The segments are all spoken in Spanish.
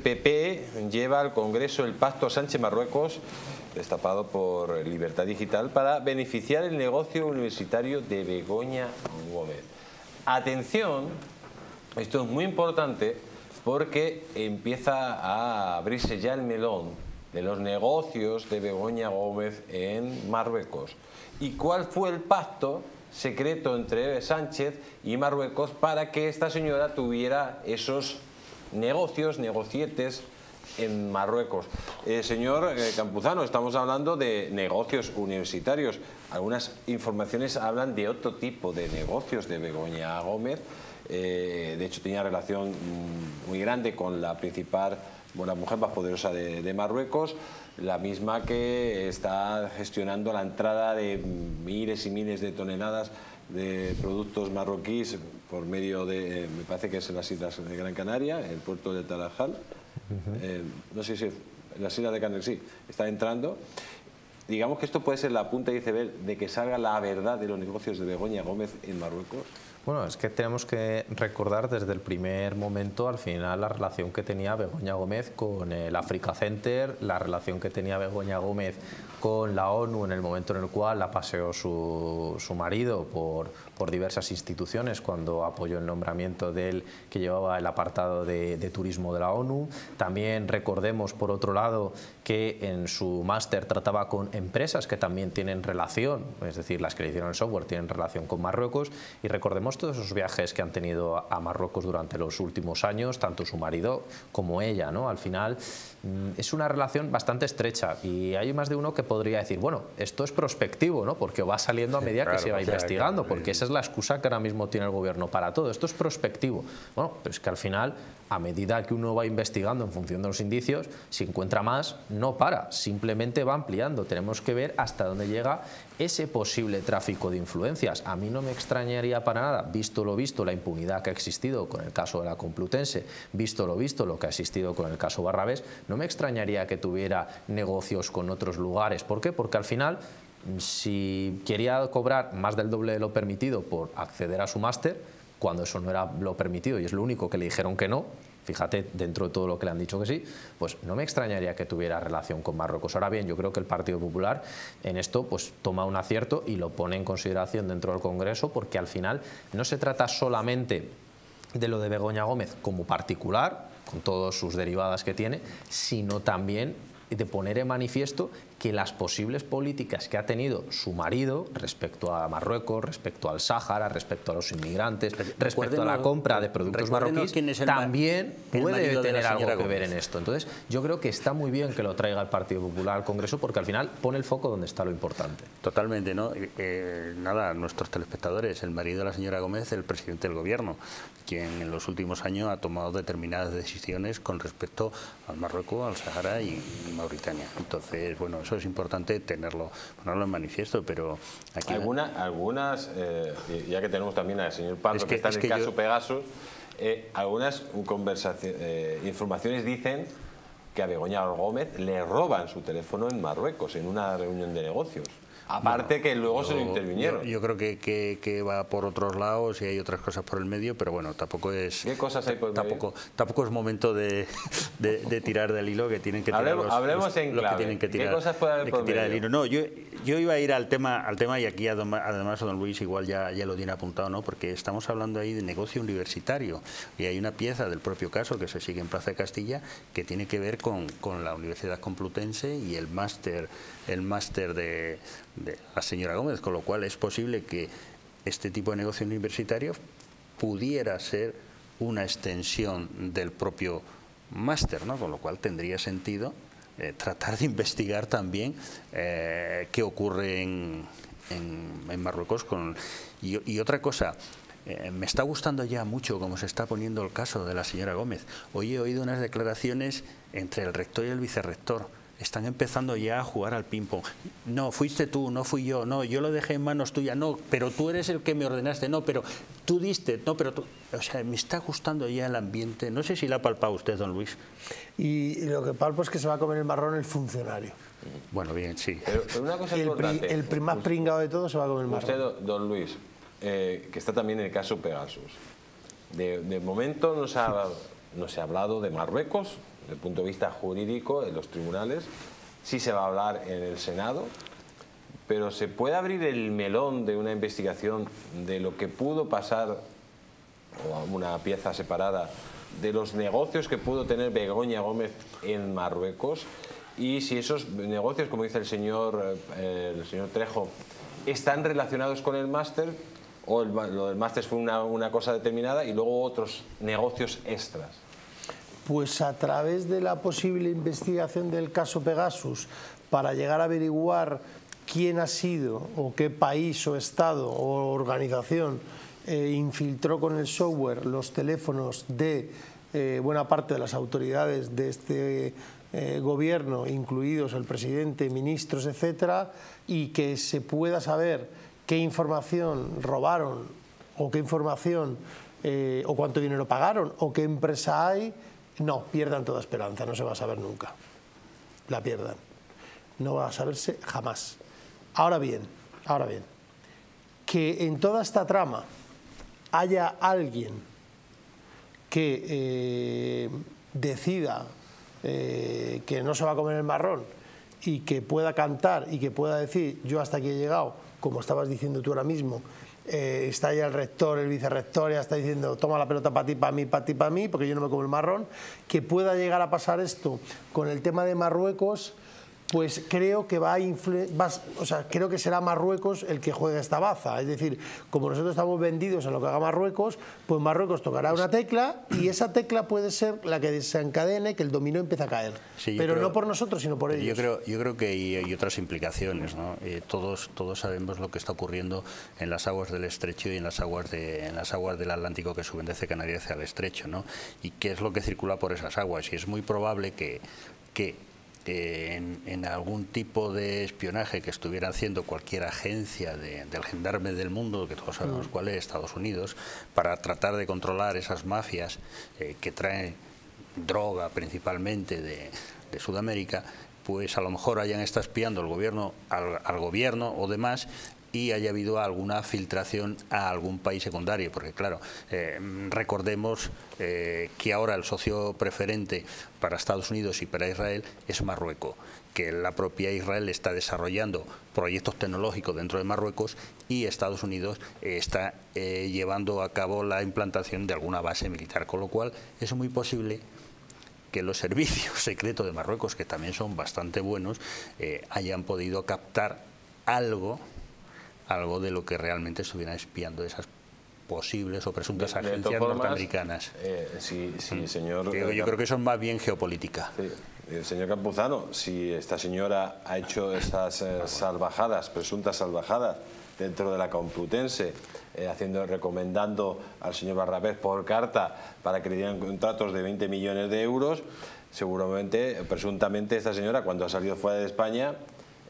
PP lleva al Congreso el Pacto Sánchez-Marruecos, destapado por Libertad Digital, para beneficiar el negocio universitario de Begoña Gómez. Atención, esto es muy importante porque empieza a abrirse ya el melón de los negocios de Begoña Gómez en Marruecos. ¿Y cuál fue el pacto secreto entre Sánchez y Marruecos para que esta señora tuviera esos negocios, negocietes en Marruecos. Eh, señor eh, Campuzano, estamos hablando de negocios universitarios. Algunas informaciones hablan de otro tipo de negocios de Begoña Gómez. Eh, de hecho, tenía relación mm, muy grande con la principal, la mujer más poderosa de, Marruecos, la misma que está gestionando la entrada de miles y miles de toneladas de productos marroquíes por medio de, me parece que es en las islas de Gran Canaria, el puerto de Tarajal, eh, no sé si en las islas de Canarias, sí, está entrando. Digamos que esto puede ser la punta de iceberg de que salga la verdad de los negocios de Begoña Gómez en Marruecos. Bueno, es que tenemos que recordar desde el primer momento, al final, la relación que tenía Begoña Gómez con el Africa Center, la relación que tenía Begoña Gómez con la ONU en el momento en el cual la paseó su, su marido por, por diversas instituciones cuando apoyó el nombramiento del que llevaba el apartado de, turismo de la ONU. También recordemos, por otro lado, que en su máster trataba con empresas que también tienen relación, es decir, las que le hicieron el software tienen relación con Marruecos y recordemos todos esos viajes que han tenido a Marruecos durante los últimos años, tanto su marido como ella. ¿no? Al final mm, es una relación bastante estrecha y hay más de uno que podría decir, bueno, esto es prospectivo, ¿no? porque va saliendo a medida que se va investigando, porque esa es la excusa que ahora mismo tiene el gobierno para todo. Esto es prospectivo. Bueno, pero es que al final, a medida que uno va investigando en función de los indicios, si encuentra más, no para, simplemente va ampliando. Tenemos que ver hasta dónde llega ese posible tráfico de influencias. A mí no me extrañaría para nada, visto lo visto, la impunidad que ha existido con el caso de la Complutense, visto lo visto, lo que ha existido con el caso Barrabés, no me extrañaría que tuviera negocios con otros lugares. ¿Por qué? Porque al final si quería cobrar más del doble de lo permitido por acceder a su máster, cuando eso no era lo permitido y es lo único que le dijeron que no, fíjate, dentro de todo lo que le han dicho que sí, pues no me extrañaría que tuviera relación con Marruecos. Ahora bien, yo creo que el Partido Popular en esto pues toma un acierto y lo pone en consideración dentro del Congreso porque al final no se trata solamente de lo de Begoña Gómez como particular, con todas sus derivadas que tiene, sino también de poner en manifiesto que las posibles políticas que ha tenido su marido respecto a Marruecos, respecto al Sáhara, respecto a los inmigrantes, respecto a la compra de productos marroquíes, también puede tener algo que ver en esto. Entonces, yo creo que está muy bien que lo traiga el Partido Popular al Congreso porque al final pone el foco donde está lo importante. Totalmente, ¿no? Eh, nada, nuestros telespectadores, el marido de la señora Gómez, el presidente del Gobierno, quien en los últimos años ha tomado determinadas decisiones con respecto al Marruecos, al Sahara y Mauritania. Entonces, bueno, es importante tenerlo, ponerlo en manifiesto, pero aquí... algunas, eh, ya que tenemos también al señor Pablo que, está en el caso Pegasus, eh, algunas eh, informaciones dicen que a Begoña Gómez le roban su teléfono en Marruecos, en una reunión de negocios. Aparte que luego se lo intervinieron. Yo, creo que, que, va por otros lados y hay otras cosas por el medio, pero bueno, tampoco es... ¿Qué cosas hay por tampoco, medio? Tampoco es momento de, de, tirar del hilo que tienen que tirar hablemos, en clave. que tienen que tirar, ¿Qué cosas puede haber por tirar del hilo. No, yo, yo iba a ir al tema, al tema y aquí además don Luis igual ya, ya lo tiene apuntado, ¿no? porque estamos hablando ahí de negocio universitario y hay una pieza del propio caso que se sigue en Plaza de Castilla que tiene que ver con, con la Universidad Complutense y el máster el máster de, la señora Gómez, con lo cual es posible que este tipo de negocio universitario pudiera ser una extensión del propio máster, ¿no? con lo cual tendría sentido eh, tratar de investigar también eh, qué ocurre en, en, Marruecos. Con, y, otra cosa, eh, me está gustando ya mucho cómo se está poniendo el caso de la señora Gómez. Hoy he oído unas declaraciones entre el rector y el vicerrector están empezando ya a jugar al ping-pong. No, fuiste tú, no fui yo, no, yo lo dejé en manos tuyas, no, pero tú eres el que me ordenaste, no, pero tú diste, no, pero tú... O sea, me está gustando ya el ambiente. No sé si la ha palpado usted, don Luis. Y lo que palpo es que se va a comer el marrón el funcionario. Bueno, bien, sí. Pero, una cosa el, importante, el más pringado de todo se va a comer el marrón. Usted, don Luis, eh, que está también en el caso Pegasus. De, momento no se, ha, no se ha hablado de Marruecos, desde el punto de vista jurídico en los tribunales, sí se va a hablar en el Senado, pero ¿se puede abrir el melón de una investigación de lo que pudo pasar, o una pieza separada, de los negocios que pudo tener Begoña Gómez en Marruecos? Y si esos negocios, como dice el señor, eh, el señor Trejo, están relacionados con el máster, o lo del máster fue una, una cosa determinada, y luego otros negocios extras. Pues a través de la posible investigación del caso Pegasus, para llegar a averiguar quién ha sido o qué país o estado o organización eh, infiltró con el software los teléfonos de eh, buena parte de las autoridades de este eh, gobierno, incluidos el presidente, ministros, etcétera, y que se pueda saber qué información robaron o qué información o cuánto dinero pagaron o qué empresa hay, no, pierdan toda esperanza, no se va a saber nunca. La pierdan. No va a saberse jamás. Ahora bien, ahora bien, que en toda esta trama haya alguien que eh, decida eh, que no se va a comer el marrón y que pueda cantar y que pueda decir yo hasta aquí he llegado, como estabas diciendo tú ahora mismo, eh, está ya el rector, el vicerrector, ya está diciendo toma la pelota para ti, para mí, para ti, para mí, porque yo no me como el marrón, que pueda llegar a pasar esto con el tema de Marruecos, pues creo que va a o sea, creo que será Marruecos el que juegue esta baza. Es decir, como nosotros estamos vendidos a lo que haga Marruecos, pues Marruecos tocará una tecla y esa tecla puede ser la que desencadene que el dominó empiece a caer. Pero no por nosotros, sino por ellos. Yo creo, yo creo que hay, otras implicaciones. ¿no? Eh, todos, todos sabemos lo que está ocurriendo en las aguas del estrecho y en las aguas, de, en las aguas del Atlántico que suben desde Canarias hacia el estrecho. ¿no? Y qué es lo que circula por esas aguas. Y es muy probable que, que en, algún tipo de espionaje que estuviera haciendo cualquier agencia del gendarme del mundo, que todos sabemos mm. cuál es, Estados Unidos, para tratar de controlar esas mafias eh, que traen droga principalmente de, Sudamérica, pues a lo mejor hayan estado espiando al gobierno, al gobierno o demás y haya habido alguna filtración a algún país secundario, porque claro, eh, recordemos eh, que ahora el socio preferente para Estados Unidos y para Israel es Marruecos, que la propia Israel está desarrollando proyectos tecnológicos dentro de Marruecos y Estados Unidos eh, está llevando a cabo la implantación de alguna base militar, con lo cual es muy posible que los servicios secretos de Marruecos, que también son bastante buenos, hayan podido captar algo algo de lo que realmente estuvieran espiando esas posibles o presuntas agencias norteamericanas. Eh, sí, sí, señor, yo, creo que eso es más bien geopolítica. El señor Campuzano, si esta señora ha hecho esas eh, salvajadas, presuntas salvajadas, dentro de la Complutense, eh, haciendo, recomendando al señor Barrabés por carta para que le dieran contratos de 20 millones de euros, seguramente, presuntamente, esta señora, cuando ha salido fuera de España,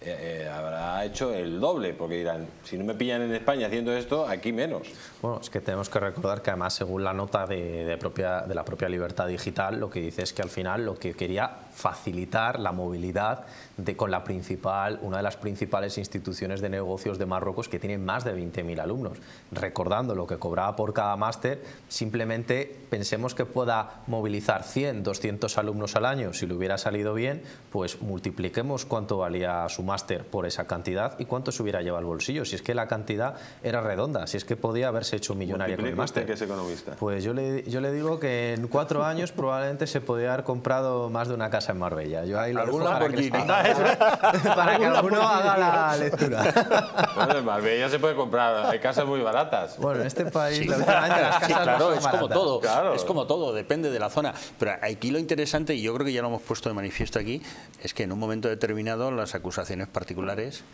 eh, eh, habrá hecho el doble, porque dirán, si no me pillan en España haciendo esto, aquí menos. Bueno, es que tenemos que recordar que además, según la nota de, propia, de la propia libertad digital, lo que dice es que al final lo que quería facilitar la movilidad de, con la principal, una de las principales instituciones de negocios de Marruecos que tiene más de 20.000 alumnos. Recordando lo que cobraba por cada máster, simplemente pensemos que pueda movilizar 100, 200 alumnos al año, si le hubiera salido bien, pues multipliquemos cuánto valía su máster por esa cantidad y cuánto se hubiera llevado al bolsillo. Si es que la cantidad era redonda, si es que podía haberse hecho millonario con el máster. que es economista? Pues yo le, yo le digo que en cuatro años probablemente se podría haber comprado más de una casa en Marbella. Yo ahí lo para, que, para que alguno haga la lectura. Bueno, en Marbella se puede comprar, hay casas muy baratas. Bueno, en este país las casas claro, es como todo, es como todo, depende de la zona. Pero aquí lo interesante, y yo creo que ya lo hemos puesto de manifiesto aquí, es que en un momento determinado las acusaciones particulares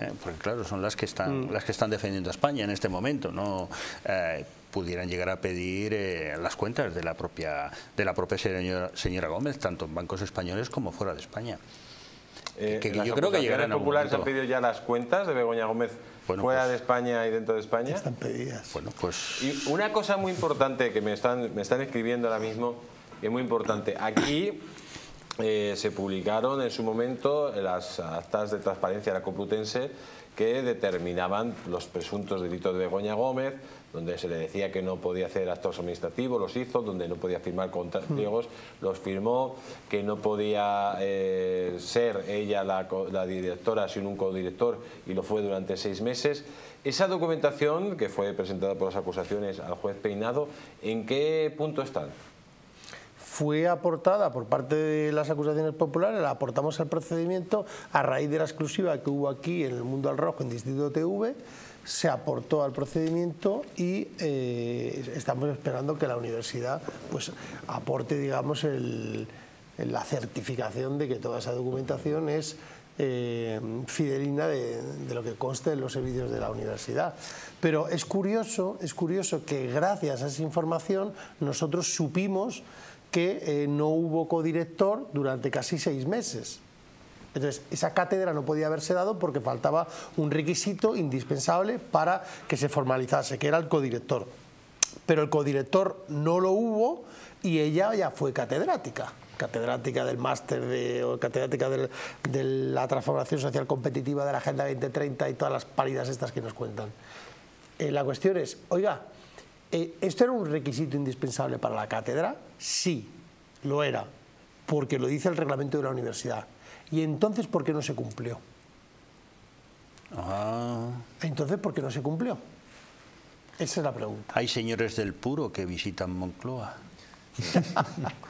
eh, porque claro, son las que están mm. las que están defendiendo a España en este momento, no eh, pudieran llegar a pedir eh, las cuentas de la propia de la propia señora, señora Gómez, tanto en bancos españoles como fuera de España. que, yo creo que llegarán populares han pedido ya las cuentas de Begoña Gómez fuera pues de España y dentro de España. Están pedidas. Bueno, pues. Y una cosa muy importante que me están me están escribiendo ahora mismo, que es muy importante. Aquí eh, se publicaron en su momento las actas de transparencia de la Complutense que determinaban los presuntos delitos de Begoña Gómez, donde se le decía que no podía hacer actos administrativos, los hizo, donde no podía firmar pliegos, los firmó, que no podía eh, ser ella la, la, directora, sino un codirector, y lo fue durante seis meses. Esa documentación, que fue presentada por las acusaciones al juez Peinado, ¿en qué punto están? Fue aportada por parte de las acusaciones populares, la aportamos al procedimiento a raíz de la exclusiva que hubo aquí en el Mundo al Rojo, en Distrito TV, se aportó al procedimiento y eh, estamos esperando que la universidad pues, aporte digamos, la certificación de que toda esa documentación es eh, fidelina de, de, lo que consta en los servicios de la universidad. Pero es curioso, es curioso que gracias a esa información nosotros supimos que eh, no hubo codirector durante casi seis meses. Entonces, esa cátedra no podía haberse dado porque faltaba un requisito indispensable para que se formalizase, que era el codirector. Pero el codirector no lo hubo y ella ya fue catedrática catedrática del máster de, o catedrática de la transformación social competitiva de la Agenda 2030 y todas las paridas estas que nos cuentan. Eh, la cuestión es, oiga, eh, ¿Esto era un requisito indispensable para la cátedra? Sí, lo era, porque lo dice el reglamento de la universidad. ¿Y entonces por qué no se cumplió? Ah. Entonces, ¿por qué no se cumplió? Esa es la pregunta. Hay señores del puro que visitan Moncloa.